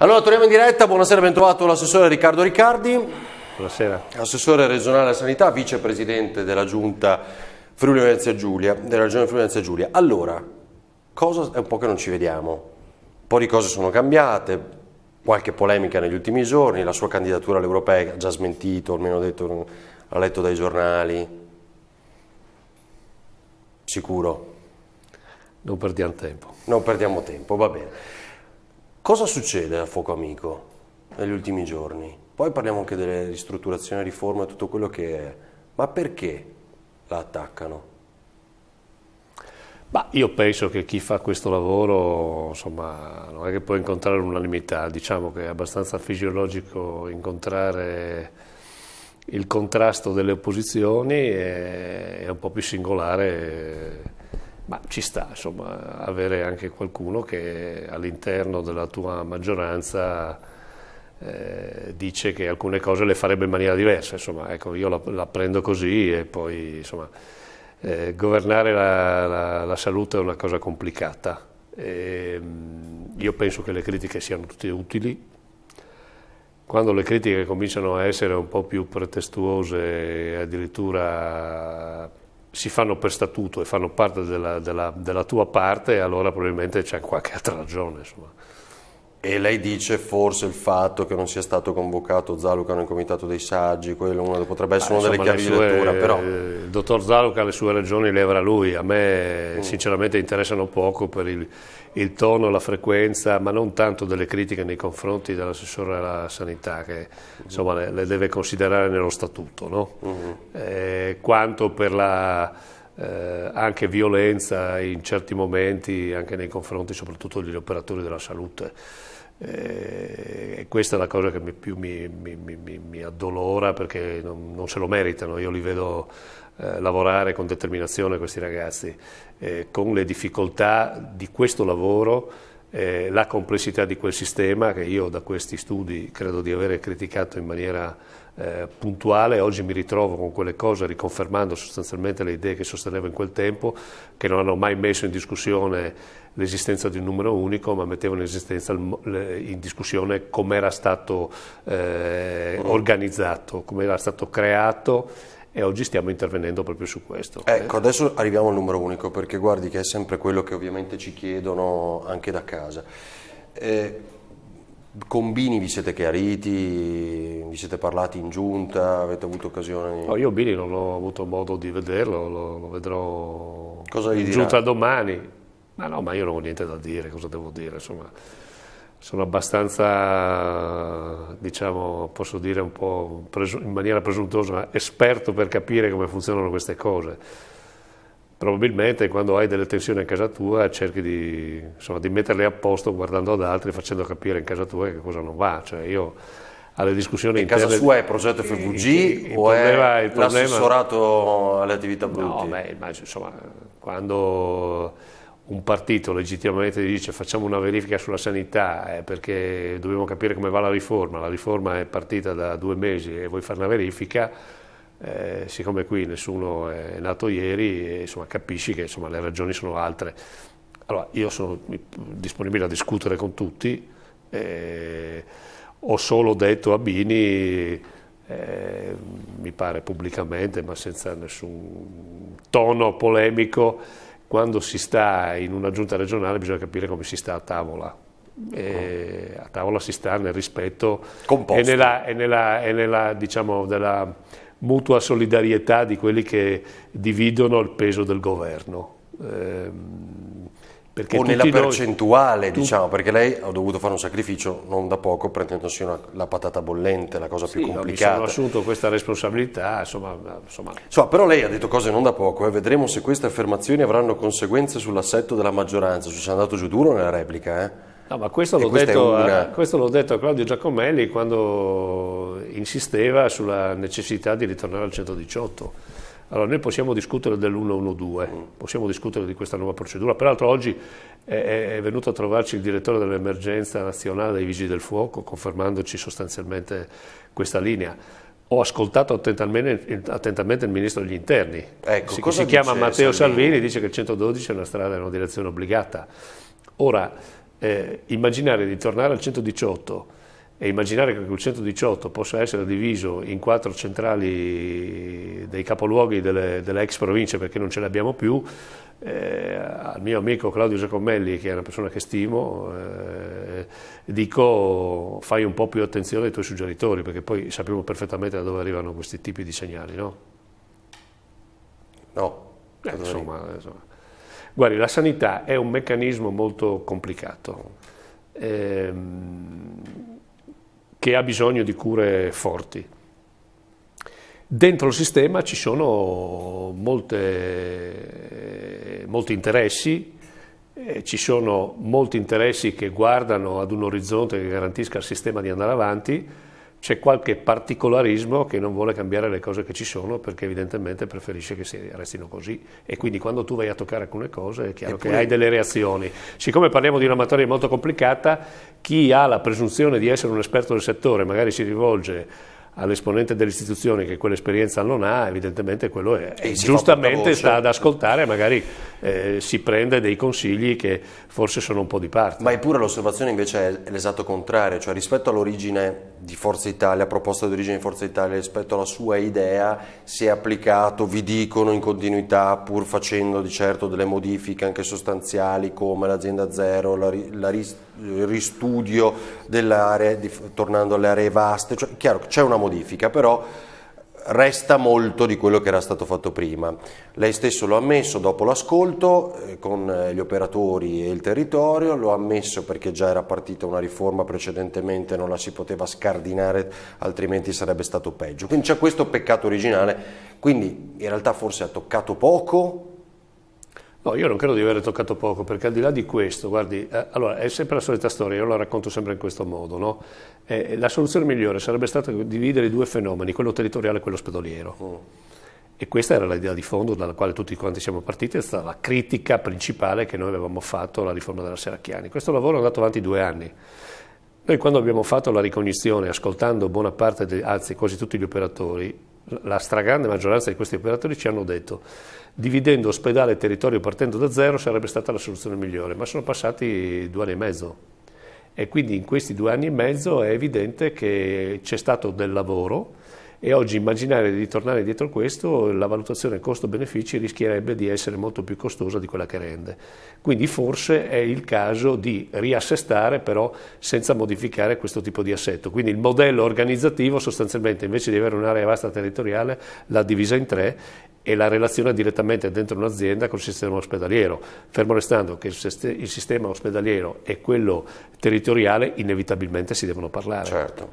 Allora torniamo in diretta, buonasera, ben trovato l'assessore Riccardo Riccardi. Buonasera. Assessore regionale della sanità, vicepresidente della giunta Friuli Venezia Giulia, della regione Friuli Venezia Giulia. Allora, cosa è un po' che non ci vediamo? Un po' di cose sono cambiate, qualche polemica negli ultimi giorni, la sua candidatura all'europea ha già smentito, almeno detto, l'ha letto dai giornali. Sicuro? Non perdiamo tempo. Non perdiamo tempo, va bene. Cosa succede a Fuoco Amico negli ultimi giorni? Poi parliamo anche delle ristrutturazioni, riforme, tutto quello che è. Ma perché la attaccano? Bah, io penso che chi fa questo lavoro insomma, non è che può incontrare l'unanimità, diciamo che è abbastanza fisiologico incontrare il contrasto delle opposizioni è un po' più singolare ma ci sta, insomma, avere anche qualcuno che all'interno della tua maggioranza eh, dice che alcune cose le farebbe in maniera diversa, insomma, ecco, io la, la prendo così e poi, insomma, eh, governare la, la, la, salute è una cosa complicata. E, io penso che le critiche siano tutte utili. Quando le critiche cominciano a essere un po' più pretestuose addirittura si fanno per statuto e fanno parte della, della, della tua parte, allora probabilmente c'è qualche altra ragione. Insomma. E lei dice forse il fatto che non sia stato convocato Zaluca nel comitato dei saggi, quello una, potrebbe essere ah, una delle chiavi di lettura, però... Il dottor Zaluca le sue ragioni le avrà lui, a me mm. sinceramente interessano poco per il, il, tono, la frequenza, ma non tanto delle critiche nei confronti dell'assessore alla sanità, che insomma le, le, deve considerare nello statuto, no? mm. eh, quanto per la... Eh, anche violenza in certi momenti, anche nei confronti soprattutto degli operatori della salute. Eh, questa è la cosa che mi, più mi, mi, mi addolora perché non, non, se lo meritano, io li vedo eh, lavorare con determinazione questi ragazzi, eh, con le difficoltà di questo lavoro, eh, la complessità di quel sistema che io da questi studi credo di avere criticato in maniera eh, puntuale, oggi mi ritrovo con quelle cose riconfermando sostanzialmente le idee che sostenevo in quel tempo, che non hanno mai messo in discussione l'esistenza di un numero unico, ma mettevano in, in discussione come era stato eh, organizzato, come era stato creato e oggi stiamo intervenendo proprio su questo. Ecco, adesso arriviamo al numero unico, perché guardi che è sempre quello che ovviamente ci chiedono anche da casa. Eh, con Bini vi siete chiariti, vi siete parlati in giunta, avete avuto occasione? No, io Bini non ho avuto modo di vederlo, lo, lo vedrò cosa in dirà? giunta domani. Ma no, ma io non ho niente da dire, cosa devo dire, insomma. Sono abbastanza, diciamo, posso dire un po' in maniera presuntuosa, esperto per capire come funzionano queste cose probabilmente quando hai delle tensioni a casa tua cerchi di, insomma, di, metterle a posto guardando ad altri, facendo capire in casa tua che cosa non va. Cioè io alle discussioni in casa sua è progetto FVG il, il o problema, è l'assessorato alle attività brutte? No, beh, insomma, quando un partito legittimamente dice facciamo una verifica sulla sanità eh, perché dobbiamo capire come va la riforma, la riforma è partita da due mesi e vuoi fare una verifica, eh, siccome qui nessuno è nato ieri, e, insomma, capisci che insomma, le ragioni sono altre. Allora, io sono disponibile a discutere con tutti, eh, ho solo detto a Bini, eh, mi pare pubblicamente, ma senza nessun tono polemico, quando si sta in una giunta regionale bisogna capire come si sta a tavola. E a tavola si sta nel rispetto Composto. e nella, e nella, e nella diciamo, della, mutua solidarietà di quelli che dividono il peso del governo. Ehm, o nella percentuale, noi, diciamo, perché lei ha dovuto fare un sacrificio non da poco prendendosi una, la patata bollente, la cosa sì, più complicata. Mi sono assunto questa responsabilità, insomma... insomma. insomma però lei ha detto cose non da poco, eh. vedremo se queste affermazioni avranno conseguenze sull'assetto della maggioranza, ci è andato giù duro nella replica, eh? No, ma questo l'ho, detto, una... questo l'ho, detto, a Claudio Giacomelli quando insisteva sulla necessità di ritornare al 118. Allora, noi possiamo discutere dell'112, mm. possiamo discutere di questa nuova procedura. Peraltro oggi è, è venuto a trovarci il direttore dell'emergenza nazionale dei Vigili del Fuoco, confermandoci sostanzialmente questa linea. Ho ascoltato attentamente, attentamente il Ministro degli Interni, ecco, si, si chiama Matteo Salvini, dice che il 112 è una strada, è una direzione obbligata. Ora, eh, immaginare di tornare al 118 e immaginare che quel 118 possa essere diviso in quattro centrali dei capoluoghi delle, delle ex province perché non ce le abbiamo più, eh, al mio amico Claudio Giacomelli, che è una persona che stimo, eh, dico fai un po' più attenzione ai tuoi suggeritori perché poi sappiamo perfettamente da dove arrivano questi tipi di segnali, no? No. Eh, insomma, insomma. Guardi, la sanità è un meccanismo molto complicato. Ehm, che ha bisogno di cure forti. Dentro il sistema ci sono molte, molti interessi, eh, ci sono molti interessi che guardano ad un orizzonte che garantisca al sistema di andare avanti, c'è qualche particolarismo che non vuole cambiare le cose che ci sono perché evidentemente preferisce che si restino così e quindi quando tu vai a toccare alcune cose è chiaro poi... che hai delle reazioni. Siccome parliamo di una materia molto complicata, chi ha la presunzione di essere un esperto del settore magari si rivolge all'esponente dell'istituzione che quell'esperienza non ha, evidentemente quello è, e giustamente sta ad ascoltare, magari eh, si prende dei consigli che forse sono un po' di parte. Ma eppure l'osservazione invece è l'esatto contrario, cioè rispetto all'origine di Forza Italia, proposta di origine di Forza Italia, rispetto alla sua idea, si è applicato, vi dicono, in continuità, pur facendo di certo delle modifiche anche sostanziali come l'azienda zero, la, la, il ristudio dell'area, tornando alle aree vaste, cioè, chiaro c'è una modifica, però resta molto di quello che era stato fatto prima. Lei stesso lo ha ammesso dopo l'ascolto eh, con eh, gli operatori e il territorio, lo ha ammesso perché già era partita una riforma precedentemente, non la si poteva scardinare altrimenti sarebbe stato peggio. Quindi c'è questo peccato originale, quindi in realtà forse ha toccato poco, No, io non credo di aver toccato poco, perché al di là di questo, guardi, eh, allora è sempre la solita storia, io la racconto sempre in questo modo, no? eh, la soluzione migliore sarebbe stata dividere i due fenomeni, quello territoriale e quello spedoliero. Mm. E questa era l'idea di fondo dalla quale tutti quanti siamo partiti, è stata la critica principale che noi avevamo fatto alla riforma della Seracchiani. Questo lavoro è andato avanti due anni. Noi quando abbiamo fatto la ricognizione, ascoltando buona parte, de, anzi quasi tutti gli operatori, la stragrande maggioranza di questi operatori ci hanno detto dividendo ospedale e territorio partendo da zero sarebbe stata la soluzione migliore, ma sono passati due anni e mezzo. E quindi in questi due anni e mezzo è evidente che c'è stato del lavoro e oggi immaginare di tornare dietro questo, la valutazione costo-benefici rischierebbe di essere molto più costosa di quella che rende. Quindi forse è il caso di riassestare però senza modificare questo tipo di assetto. Quindi il modello organizzativo sostanzialmente invece di avere un'area vasta territoriale l'ha divisa in tre e la relazione direttamente dentro un'azienda col sistema ospedaliero, fermo restando che il sistema ospedaliero e quello territoriale inevitabilmente si devono parlare. Certo.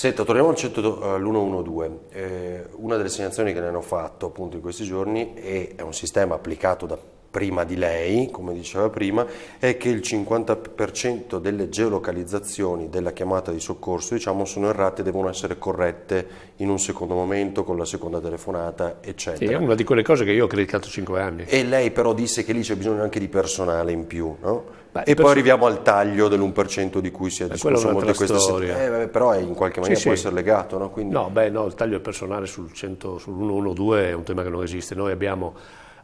Senta, torniamo all'112. Eh, eh, una delle segnalazioni che ne hanno fatto appunto in questi giorni è, è un sistema applicato da prima di lei, come diceva prima, è che il 50% delle geolocalizzazioni della chiamata di soccorso diciamo, sono errate e devono essere corrette in un secondo momento con la seconda telefonata, eccetera. Sì, è una di quelle cose che io ho criticato 5 anni. E lei però disse che lì c'è bisogno anche di personale in più, no? Beh, e poi arriviamo al taglio dell'1% di cui si è discusso molto in questa storia. Eh, però in qualche maniera sì, può sì. essere legato, no? Quindi... No, beh, no, il taglio del personale sul, 100, sul 112 è un tema che non esiste. Noi abbiamo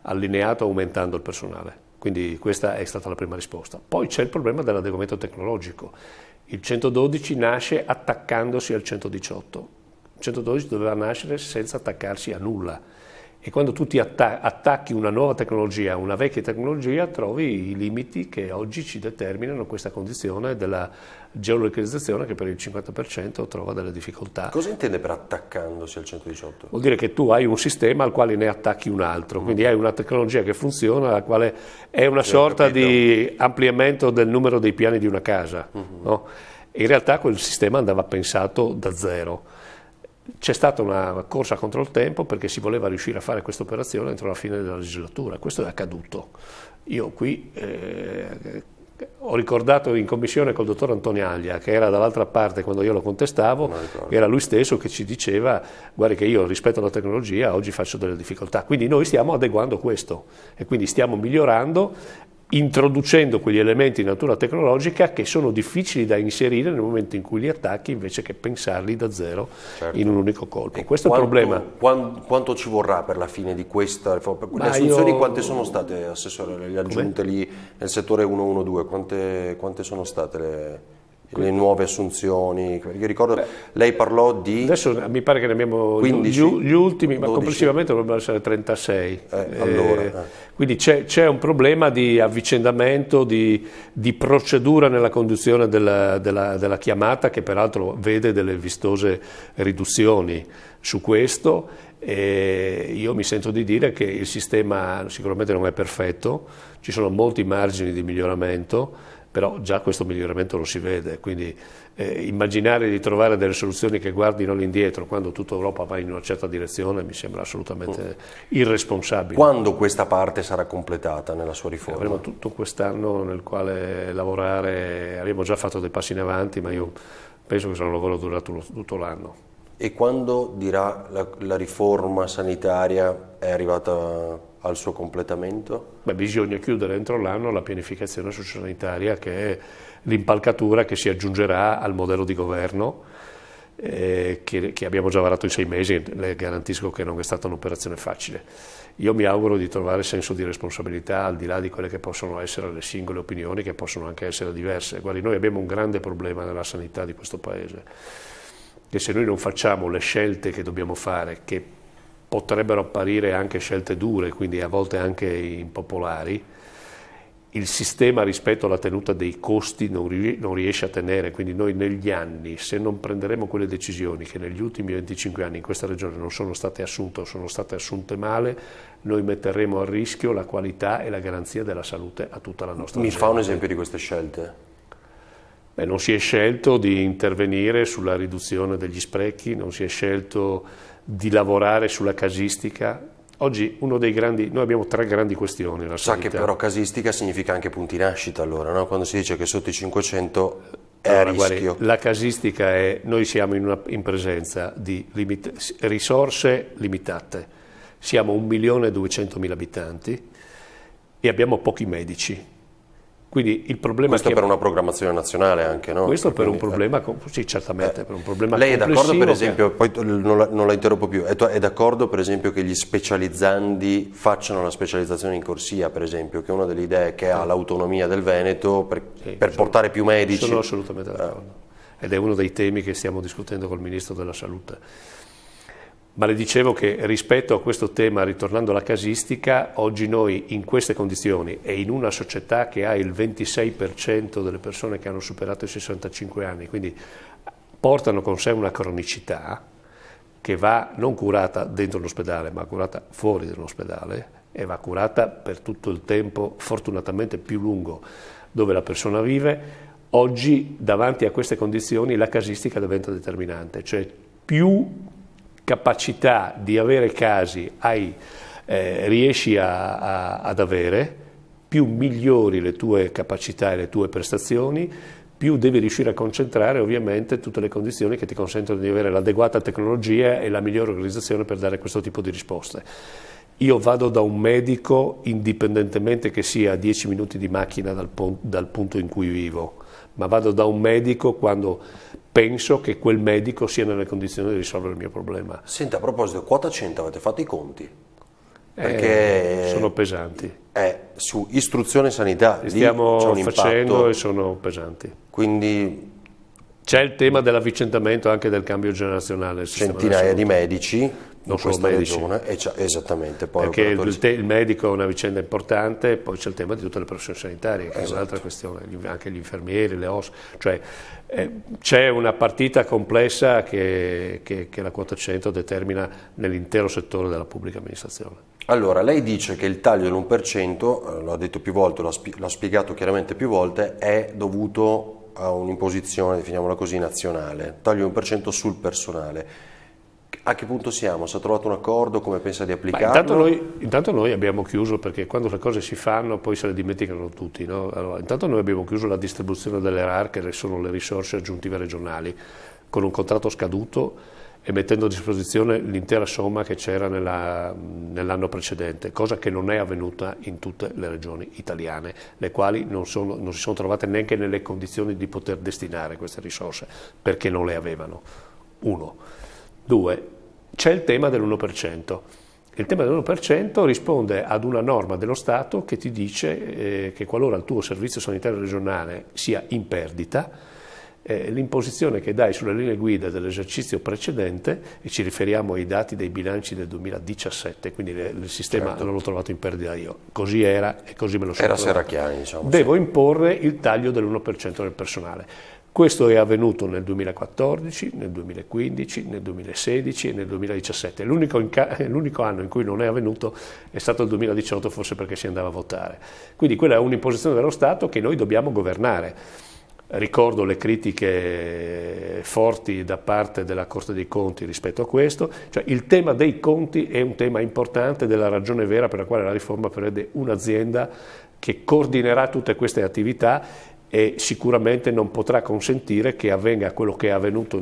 allineato aumentando il personale. Quindi questa è stata la prima risposta. Poi c'è il problema dell'adeguamento tecnologico. Il 112 nasce attaccandosi al 118. Il 112 doveva nascere senza attaccarsi a nulla e quando tu ti attacchi una nuova tecnologia a una vecchia tecnologia trovi i limiti che oggi ci determinano questa condizione della geolocalizzazione che per il 50% trova delle difficoltà. Cosa intende per attaccandosi al 118? Vuol dire che tu hai un sistema al quale ne attacchi un altro, mm. quindi hai una tecnologia che funziona, la quale è una sì, sorta di ampliamento del numero dei piani di una casa. Mm-hmm. No? In realtà quel sistema andava pensato da zero c'è stata una corsa contro il tempo perché si voleva riuscire a fare questa operazione entro la fine della legislatura, questo è accaduto. Io qui eh, ho ricordato in commissione col dottor Antonio Aglia, che era dall'altra parte quando io lo contestavo, era lui stesso che ci diceva guardi che io rispetto alla tecnologia oggi faccio delle difficoltà, quindi noi stiamo adeguando questo e quindi stiamo migliorando introducendo quegli elementi di natura tecnologica che sono difficili da inserire nel momento in cui li attacchi invece che pensarli da zero certo. in un unico colpo. E Questo quanto, è il problema. Quanto, quanto, ci vorrà per la fine di questa riforma? Le assunzioni io... quante sono state, Assessore, le aggiunte Come? lì nel settore 112? Quante, quante sono state le le nuove assunzioni. Io ricordo, Beh, lei parlò di... Adesso mi pare che ne abbiamo 15, gli, ultimi, 12. ma complessivamente dovrebbero essere 36. Eh, allora, eh. Quindi c'è, c'è, un problema di avvicendamento, di, di procedura nella conduzione della, della, della, chiamata, che peraltro vede delle vistose riduzioni su questo. E io mi sento di dire che il sistema sicuramente non è perfetto, ci sono molti margini di miglioramento però già questo miglioramento lo si vede, quindi eh, immaginare di trovare delle soluzioni che guardino all'indietro quando tutta Europa va in una certa direzione mi sembra assolutamente irresponsabile. Quando questa parte sarà completata nella sua riforma? avremo tutto quest'anno nel quale lavorare, abbiamo già fatto dei passi in avanti, ma io penso che sarà un lavoro durato tutto l'anno. E quando dirà la, la riforma sanitaria è arrivata al suo completamento? Beh, bisogna chiudere entro l'anno la pianificazione sociosanitaria che è l'impalcatura che si aggiungerà al modello di governo eh, che, che, abbiamo già varato in sei mesi, le garantisco che non è stata un'operazione facile. Io mi auguro di trovare senso di responsabilità al di là di quelle che possono essere le singole opinioni, che possono anche essere diverse. Guardi, noi abbiamo un grande problema nella sanità di questo Paese, che se noi non facciamo le scelte che dobbiamo fare, che potrebbero apparire anche scelte dure, quindi a volte anche impopolari, il sistema rispetto alla tenuta dei costi non, riesce a tenere, quindi noi negli anni, se non prenderemo quelle decisioni che negli ultimi 25 anni in questa regione non sono state assunte o sono state assunte male, noi metteremo a rischio la qualità e la garanzia della salute a tutta la nostra Mi gente. fa un esempio di queste scelte? Beh, non si è scelto di intervenire sulla riduzione degli sprechi, non si è scelto di lavorare sulla casistica. Oggi uno dei grandi, noi abbiamo tre grandi questioni. Sa sanità. che però casistica significa anche punti nascita allora, no? quando si dice che sotto i 500 è allora, a rischio. Guardi, la casistica è, noi siamo in, una, in presenza di limit, risorse limitate, siamo 1.200.000 abitanti e abbiamo pochi medici quindi il problema questo che... per una programmazione nazionale anche, no? Questo per un problema, sì certamente, eh, per un problema Lei è d'accordo per esempio, che... poi non la, non la, interrompo più, è, è, d'accordo per esempio che gli specializzandi facciano la specializzazione in corsia per esempio, che è una delle idee che ha l'autonomia del Veneto per, sì, per sono, portare più medici? Sono assolutamente d'accordo, ed è uno dei temi che stiamo discutendo col Ministro della Salute ma le dicevo che rispetto a questo tema, ritornando alla casistica, oggi noi in queste condizioni e in una società che ha il 26% delle persone che hanno superato i 65 anni, quindi portano con sé una cronicità che va non curata dentro l'ospedale, ma curata fuori dall'ospedale e va curata per tutto il tempo, fortunatamente più lungo, dove la persona vive. Oggi, davanti a queste condizioni, la casistica diventa determinante, cioè più capacità di avere casi hai, eh, riesci a, a, ad avere, più migliori le tue capacità e le tue prestazioni, più devi riuscire a concentrare ovviamente tutte le condizioni che ti consentono di avere l'adeguata tecnologia e la migliore organizzazione per dare questo tipo di risposte. Io vado da un medico indipendentemente che sia a 10 minuti di macchina dal, dal punto in cui vivo, ma vado da un medico quando penso che quel medico sia nelle condizioni di risolvere il mio problema. Senta, a proposito, quota 100 avete fatto i conti? Eh, Perché eh, sono pesanti. È su istruzione e sanità. Li stiamo facendo impatto. e sono pesanti. Quindi c'è il tema dell'avvicendamento anche del cambio generazionale. Centinaia di medici non solo medici. Regione, esattamente. Perché il, il, medico è una vicenda importante, poi c'è il tema di tutte le professioni sanitarie, che esatto. è un'altra questione, anche gli infermieri, le OS, cioè eh, c'è una partita complessa che, che, che la quota 100 determina nell'intero settore della pubblica amministrazione. Allora, lei dice che il taglio dell'1%, eh, lo ha detto più volte, l'ha spiegato chiaramente più volte, è dovuto a un'imposizione, definiamola così, nazionale, taglio dell'1% sul personale. A che punto siamo? Si è trovato un accordo? Come pensa di applicarlo? Intanto noi, intanto, noi, abbiamo chiuso, perché quando le cose si fanno poi se le dimenticano tutti. No? Allora, intanto noi abbiamo chiuso la distribuzione delle RAR, che sono le risorse aggiuntive regionali, con un contratto scaduto e mettendo a disposizione l'intera somma che c'era nell'anno precedente, cosa che non è avvenuta in tutte le regioni italiane, le quali non, sono, non si sono trovate neanche nelle condizioni di poter destinare queste risorse, perché non le avevano. Uno. Due, c'è il tema dell'1%. Il tema dell'1% risponde ad una norma dello Stato che ti dice eh, che qualora il tuo servizio sanitario regionale sia in perdita, eh, l'imposizione che dai sulle linee guida dell'esercizio precedente, e ci riferiamo ai dati dei bilanci del 2017, quindi le, il sistema certo. non l'ho trovato in perdita io, così era e così me lo sono Era Serracchiani, diciamo. Devo sì. imporre il taglio dell'1% del personale. Questo è avvenuto nel 2014, nel 2015, nel 2016 e nel 2017. L'unico, l'unico, anno in cui non è avvenuto è stato il 2018, forse perché si andava a votare. Quindi quella è un'imposizione dello Stato che noi dobbiamo governare. Ricordo le critiche forti da parte della Corte dei Conti rispetto a questo, cioè il tema dei conti è un tema importante della ragione vera per la quale la riforma prevede un'azienda che coordinerà tutte queste attività e sicuramente non potrà consentire che avvenga quello che è avvenuto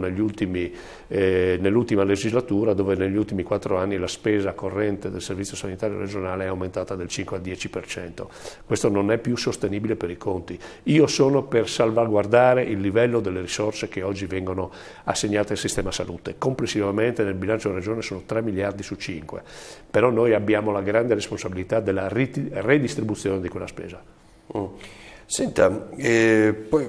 eh, nell'ultima legislatura dove negli ultimi quattro anni la spesa corrente del servizio sanitario regionale è aumentata del 5 al 10%. Questo non è più sostenibile per i conti. Io sono per salvaguardare il livello delle risorse che oggi vengono assegnate al sistema salute. Complessivamente nel bilancio della regione sono 3 miliardi su 5, però noi abbiamo la grande responsabilità della redistribuzione di quella spesa. Mm. Senta, eh, poi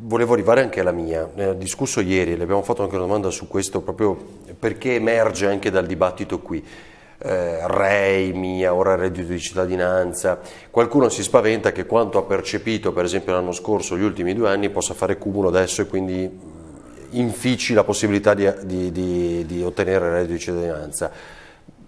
volevo arrivare anche alla mia. Ne ho discusso ieri, le abbiamo fatto anche una domanda su questo proprio perché emerge anche dal dibattito qui. Eh, REI, mia, ora reddito di cittadinanza. Qualcuno si spaventa che quanto ha percepito, per esempio l'anno scorso, gli ultimi due anni, possa fare cumulo adesso e quindi infici la possibilità di, di, di, di ottenere reddito di cittadinanza.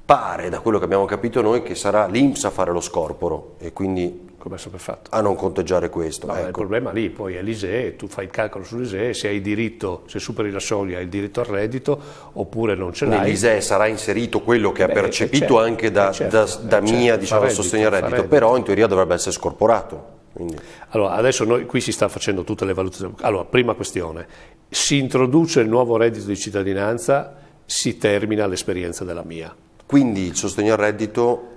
Pare, da quello che abbiamo capito noi, che sarà l'Inps a fare lo scorporo e quindi come è sempre fatto. A non conteggiare questo. No, ecco. Il problema lì poi è l'ISEE, tu fai il calcolo sull'ISEE, se hai diritto, se superi la soglia hai il diritto al reddito oppure non ce l'hai. Nell'ISEE sarà inserito quello che Beh, ha percepito certo, anche da, certo, da, da certo, mia diciamo, reddito, sostegno al reddito, reddito, però in teoria dovrebbe essere scorporato. Quindi. Allora, adesso noi, qui si sta facendo tutte le valutazioni. Allora, prima questione, si introduce il nuovo reddito di cittadinanza, si termina l'esperienza della mia. Quindi il sostegno al reddito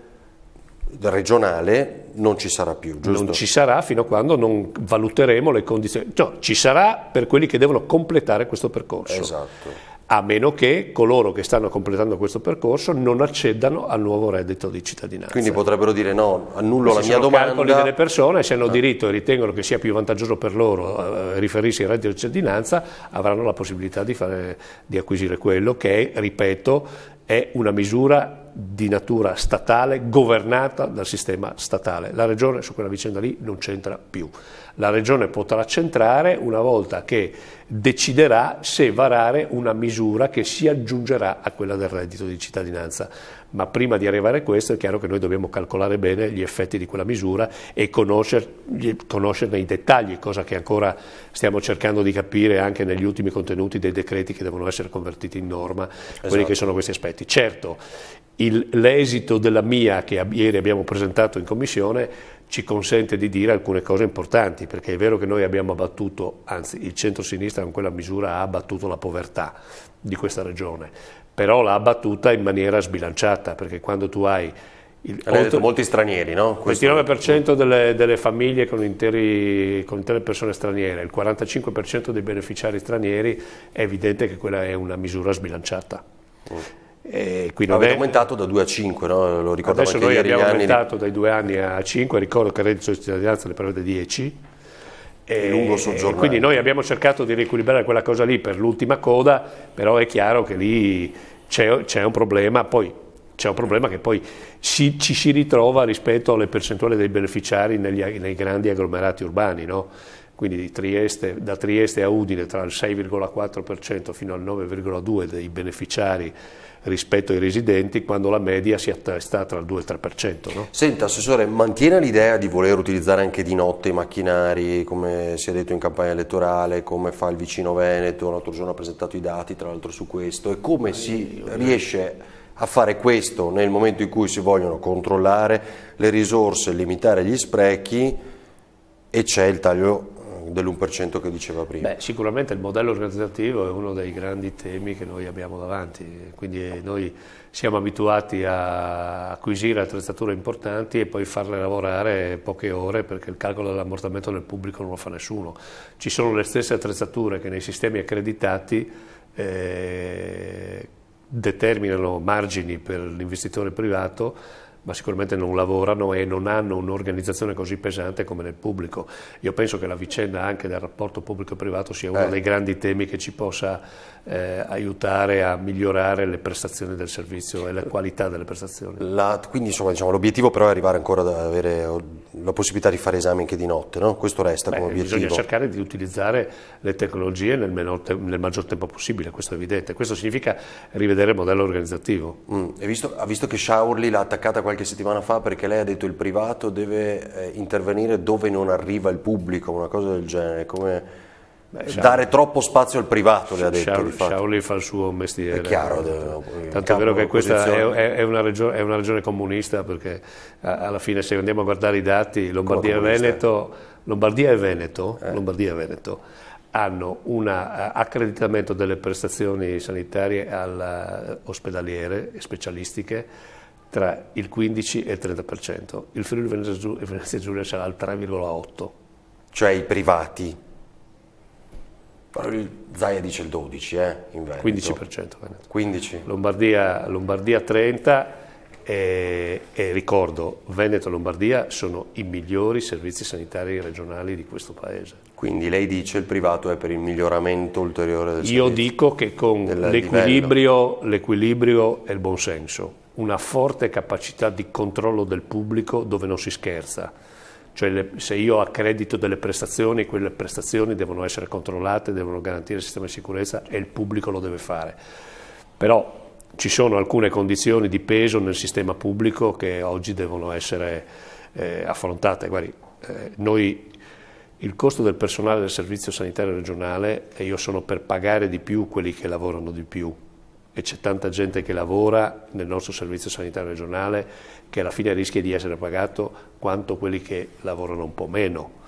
regionale non ci sarà più, giusto? Non ci sarà fino a quando non valuteremo le condizioni. No, ci sarà per quelli che devono completare questo percorso. Esatto. A meno che coloro che stanno completando questo percorso non accedano al nuovo reddito di cittadinanza. Quindi potrebbero dire no, annullo Questi la mia domanda. calcoli delle persone, se hanno ah. diritto e ritengono che sia più vantaggioso per loro eh, riferirsi al reddito di cittadinanza, avranno la possibilità di, fare, di acquisire quello che, ripeto, è una misura di natura statale governata dal sistema statale. La Regione su quella vicenda lì non c'entra più. La Regione potrà centrare una volta che deciderà se varare una misura che si aggiungerà a quella del reddito di cittadinanza. Ma prima di arrivare a questo è chiaro che noi dobbiamo calcolare bene gli effetti di quella misura e conoscerne i dettagli, cosa che ancora stiamo cercando di capire anche negli ultimi contenuti dei decreti che devono essere convertiti in norma, esatto. quelli che sono questi aspetti. Certo, il, l'esito della mia che ieri abbiamo presentato in commissione ci consente di dire alcune cose importanti, perché è vero che noi abbiamo abbattuto, anzi il centro-sinistra con quella misura ha abbattuto la povertà di questa regione, però l'ha abbattuta in maniera sbilanciata, perché quando tu hai il, oltre, molti stranieri, no? Il 29% delle, delle, famiglie con, interi, con, intere persone straniere, il 45% dei beneficiari stranieri, è evidente che quella è una misura sbilanciata. Mm. E non Avete è... aumentato da 2 a 5, no? Lo Adesso noi abbiamo aumentato di... dai 2 anni a 5, ricordo che il reddito di cittadinanza ne prevede 10. E, lungo e quindi noi abbiamo cercato di riequilibrare quella cosa lì per l'ultima coda, però è chiaro che lì c'è, c'è un problema, poi c'è un problema che poi si, ci si ritrova rispetto alle percentuali dei beneficiari negli, nei grandi agglomerati urbani, no? Quindi Trieste, da Trieste a Udine tra il 6,4% fino al 9,2% dei beneficiari rispetto ai residenti quando la media si attesta tra il 2 e il 3%. No? Senta Assessore, mantiene l'idea di voler utilizzare anche di notte i macchinari come si è detto in campagna elettorale, come fa il vicino Veneto, l'altro giorno ha presentato i dati tra l'altro su questo e come si riesce a fare questo nel momento in cui si vogliono controllare le risorse, limitare gli sprechi e c'è il taglio dell'1% che diceva prima? Beh, sicuramente il modello organizzativo è uno dei grandi temi che noi abbiamo davanti, quindi noi siamo abituati a acquisire attrezzature importanti e poi farle lavorare poche ore perché il calcolo dell'ammortamento nel pubblico non lo fa nessuno. Ci sono le stesse attrezzature che nei sistemi accreditati eh, determinano margini per l'investitore privato ma sicuramente non lavorano e non hanno un'organizzazione così pesante come nel pubblico. Io penso che la vicenda anche del rapporto pubblico-privato sia uno eh. dei grandi temi che ci possa eh, aiutare a migliorare le prestazioni del servizio e la qualità delle prestazioni. La, quindi insomma diciamo, l'obiettivo però è arrivare ancora ad avere la possibilità di fare esami anche di notte, no? questo resta Beh, come obiettivo. Bisogna cercare di utilizzare le tecnologie nel, te nel, maggior tempo possibile, questo è evidente. Questo significa rivedere il modello organizzativo. Mm. Visto, ha visto che Shaurli l'ha attaccata qualche settimana fa perché lei ha detto il privato deve eh, intervenire dove non arriva il pubblico, una cosa del genere, come Beh, dare troppo spazio al privato, le ha detto. Shauli fa il suo mestiere. È chiaro. Tanto è vero che questa è, è, una regione, è, una regione, comunista perché alla fine se andiamo a guardare i dati, Lombardia e Veneto, Lombardia e Veneto, eh. Lombardia e Veneto hanno un accreditamento delle prestazioni sanitarie ospedaliere e specialistiche tra il 15 e il 30%. Il Friuli Venezia Giulia sarà al 3,8%. Cioè i privati? Zaia dice il 12, eh, in Veneto. 15%. 15. Lombardia, Lombardia 30 e, e, ricordo, Veneto e Lombardia sono i migliori servizi sanitari regionali di questo paese. Quindi lei dice il privato è per il miglioramento ulteriore del Io dico che con l'equilibrio, l'equilibrio e il buonsenso, una forte capacità di controllo del pubblico dove non si scherza cioè le, se io accredito delle prestazioni, quelle prestazioni devono essere controllate, devono garantire il sistema di sicurezza e il pubblico lo deve fare. Però ci sono alcune condizioni di peso nel sistema pubblico che oggi devono essere eh, affrontate. Guardi, eh, noi il costo del personale del servizio sanitario regionale e io sono per pagare di più quelli che lavorano di più e c'è tanta gente che lavora nel nostro servizio sanitario regionale che alla fine rischia di essere pagato quanto quelli che lavorano un po' meno.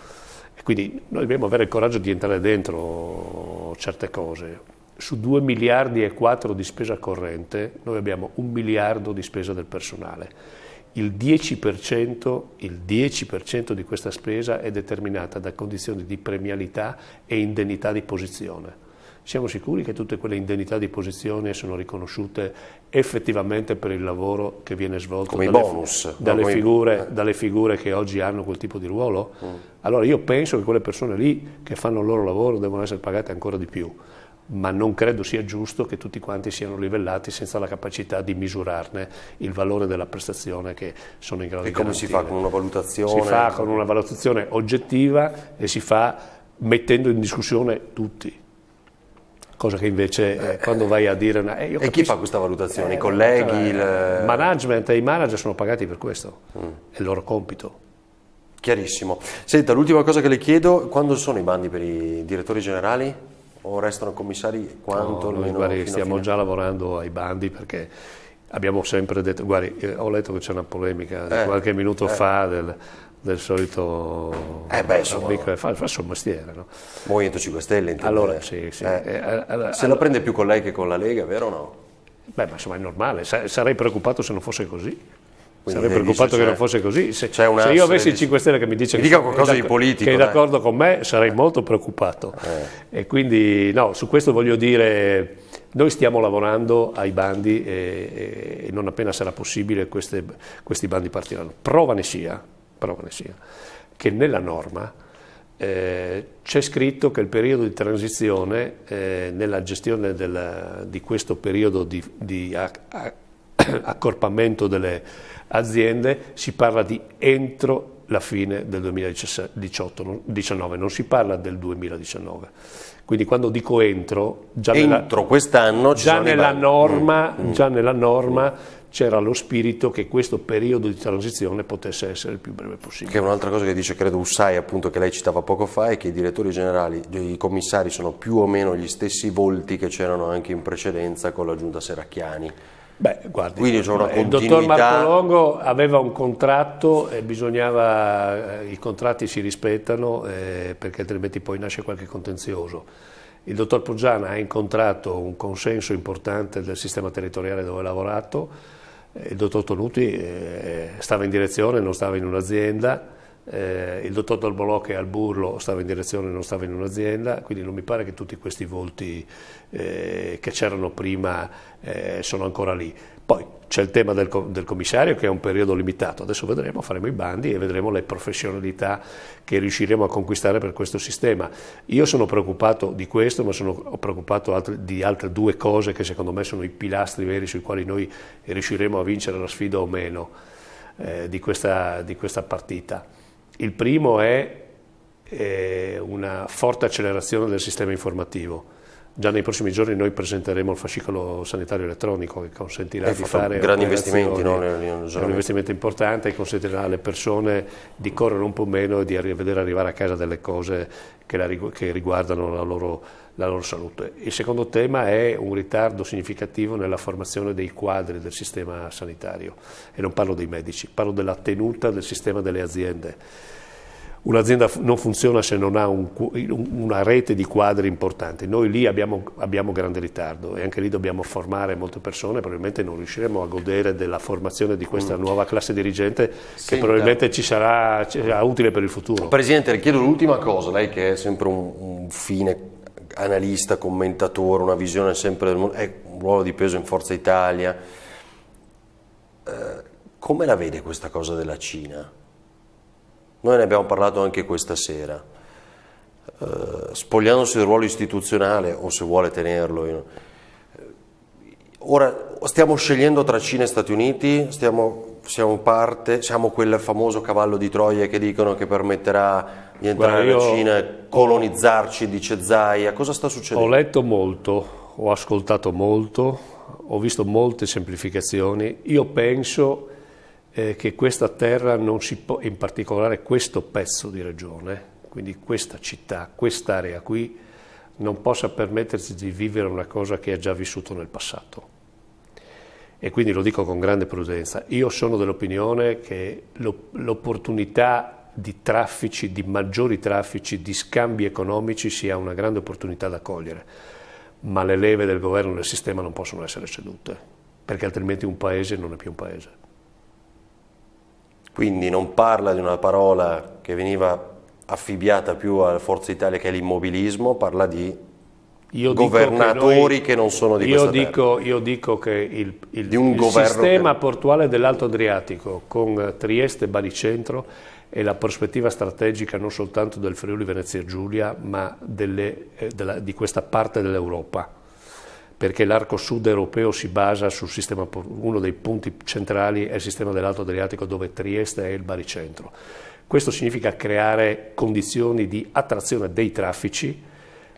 E quindi noi dobbiamo avere il coraggio di entrare dentro certe cose. Su 2 miliardi e 4 di spesa corrente noi abbiamo un miliardo di spesa del personale. Il 10%, il 10% di questa spesa è determinata da condizioni di premialità e indennità di posizione siamo sicuri che tutte quelle indennità di posizione sono riconosciute effettivamente per il lavoro che viene svolto dalle, bonus, dalle, no, figure, dalle, figure, che oggi hanno quel tipo di ruolo? Mm. Allora io penso che quelle persone lì che fanno il loro lavoro devono essere pagate ancora di più ma non credo sia giusto che tutti quanti siano livellati senza la capacità di misurarne il valore della prestazione che sono in grado e di fare. E come si fa con una valutazione? Si fa con una valutazione oggettiva e si fa mettendo in discussione tutti cosa che invece eh, quando vai a dire... Una, eh, e capisco, chi fa questa valutazione? I colleghi? Eh, il management e i manager sono pagati per questo, mm. è il loro compito. Chiarissimo. Senta, l'ultima cosa che le chiedo, quando sono i bandi per i direttori generali? O restano commissari quanto? No, noi, guardi, stiamo già lavorando ai bandi perché abbiamo sempre detto, guardi, eh, ho letto che c'è una polemica eh, qualche minuto eh. fa del, del solito eh beh, insomma, amico fa, fa il suo mestiere. No? Movimento 5 Stelle, intende. Allora, sì, sì. Eh, eh, allora, se la prende più con lei che con la Lega, vero o no? Beh, ma insomma è normale, sarei preoccupato se non fosse così. Quindi Sarei preoccupato che non fosse così. Se, se io avessi il 5 Stelle che mi dice mi che, qualcosa di politico, che è d'accordo con me, sarei molto preoccupato. Eh. E quindi, no, su questo voglio dire, noi stiamo lavorando ai bandi e, e non appena sarà possibile queste, questi bandi partiranno. Prova ne sia, prova ne sia, che nella norma eh, c'è scritto che il periodo di transizione eh, nella gestione del, di questo periodo di, di accorpamento delle aziende si parla di entro la fine del 2018-19, non si parla del 2019. Quindi quando dico entro, già entro nella, quest'anno già nella, norma, mm. già nella norma c'era lo spirito che questo periodo di transizione potesse essere il più breve possibile. Che è un'altra cosa che dice, credo, Ussai, appunto, che lei citava poco fa, è che i direttori generali, i commissari sono più o meno gli stessi volti che c'erano anche in precedenza con la giunta Seracchiani. Beh, guardi, Quindi c'è una il dottor Marco Longo aveva un contratto e bisognava, eh, i contratti si rispettano eh, perché altrimenti poi nasce qualche contenzioso. Il dottor Poggiana ha incontrato un consenso importante del sistema territoriale dove ha lavorato, il dottor Tonuti eh, stava in direzione, non stava in un'azienda, eh, il dottor Dolbolò che al Burlo stava in direzione, non stava in un'azienda, quindi non mi pare che tutti questi volti eh, che c'erano prima sono ancora lì. Poi c'è il tema del, del, commissario che è un periodo limitato, adesso vedremo, faremo i bandi e vedremo le professionalità che riusciremo a conquistare per questo sistema. Io sono preoccupato di questo, ma sono preoccupato altri, di altre due cose che secondo me sono i pilastri veri sui quali noi riusciremo a vincere la sfida o meno eh, di, questa, di questa partita. Il primo è eh, una forte accelerazione del sistema informativo. Già nei prossimi giorni noi presenteremo il fascicolo sanitario elettronico che consentirà di fare grandi investimenti. No? È un investimento importante e consentirà alle persone di correre un po' meno e di vedere arrivare a casa delle cose che, la, che riguardano la loro, la loro salute. Il secondo tema è un ritardo significativo nella formazione dei quadri del sistema sanitario e non parlo dei medici, parlo della tenuta del sistema delle aziende Un'azienda non funziona se non ha un, una rete di quadri importanti. Noi lì abbiamo, abbiamo, grande ritardo e anche lì dobbiamo formare molte persone, probabilmente non riusciremo a godere della formazione di questa mm. nuova classe dirigente Senta. che probabilmente ci sarà, ci sarà, utile per il futuro. Presidente, le chiedo l'ultima cosa, lei che è sempre un, un fine analista, commentatore, una visione sempre del mondo, è un ruolo di peso in Forza Italia. Eh, come la vede questa cosa della Cina? Noi ne abbiamo parlato anche questa sera. Uh, spogliandosi del ruolo istituzionale, o se vuole tenerlo, ora stiamo scegliendo tra Cina e Stati Uniti, stiamo, siamo parte, siamo quel famoso cavallo di Troia che dicono che permetterà di entrare in Cina e colonizzarci, dice Zaia. Cosa sta succedendo? Ho letto molto, ho ascoltato molto, ho visto molte semplificazioni. Io penso eh, che questa terra non si può, in particolare questo pezzo di regione, quindi questa città, quest'area qui, non possa permettersi di vivere una cosa che ha già vissuto nel passato. E quindi lo dico con grande prudenza. Io sono dell'opinione che l'opportunità di traffici, di maggiori traffici, di scambi economici sia una grande opportunità da cogliere, ma le leve del governo e del sistema non possono essere cedute, perché altrimenti un paese non è più un paese quindi non parla di una parola che veniva affibbiata più a Forza Italia che è l'immobilismo, parla di io governatori che, noi, che, non sono di io dico, io dico che il, il, il sistema che... portuale dell'Alto Adriatico con Trieste e Baricentro è la prospettiva strategica non soltanto del Friuli Venezia Giulia ma delle, eh, della, di questa parte dell'Europa perché l'arco sud europeo si basa sul sistema, uno dei punti centrali è il sistema dell'Alto Adriatico dove Trieste è il baricentro. Questo significa creare condizioni di attrazione dei traffici,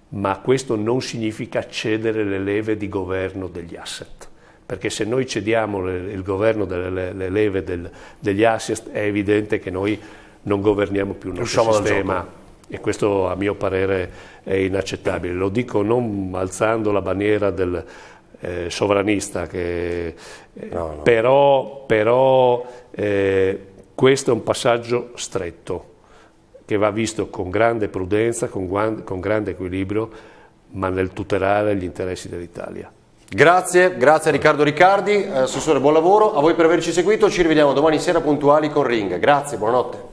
ma questo non significa cedere le leve di governo degli asset. Perché se noi cediamo le, il governo delle le leve del, degli asset è evidente che noi non governiamo più il nostro sistema e questo a mio parere è inaccettabile. Lo dico non alzando la bandiera del eh, sovranista, che, eh, no, no. però, però eh, questo è un passaggio stretto che va visto con grande prudenza, con, con grande equilibrio, ma nel tutelare gli interessi dell'Italia. Grazie, grazie a Riccardo Riccardi, assessore buon lavoro, a voi per averci seguito, ci rivediamo domani sera puntuali con Ring, grazie, buonanotte.